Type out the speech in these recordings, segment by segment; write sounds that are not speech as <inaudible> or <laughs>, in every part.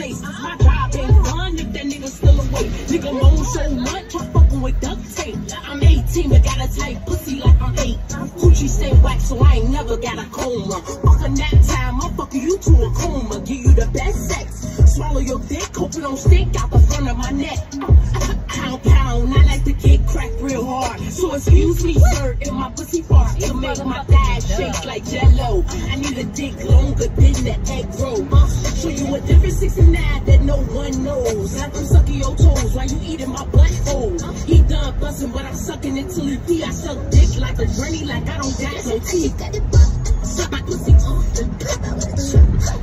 place. My job ain't done if that nigga still away. Nigga moan so much, I'm fucking with duct tape. I'm 18, but got a tight pussy like I'm 8. Coochie stay wax, so I ain't never got a coma. Fuck a nap time, I'm fucking you to a coma. Give you the best sex. Swallow your dick, hope it don't stink out the front of my neck. <laughs> Pound, pound, so excuse me, sir, if my pussy farts to make my thighs shake like jello. I need a dick longer than the egg roll. I'll show you a different 69 that no one knows. Got them sucking your toes while you eating my butt hole. He done busting, but I'm sucking it till he pee. I suck dick like a granny, like I don't got no teeth. Suck my pussy.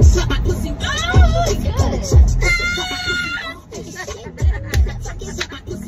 Suck my pussy. Oh, my God. Suck my pussy.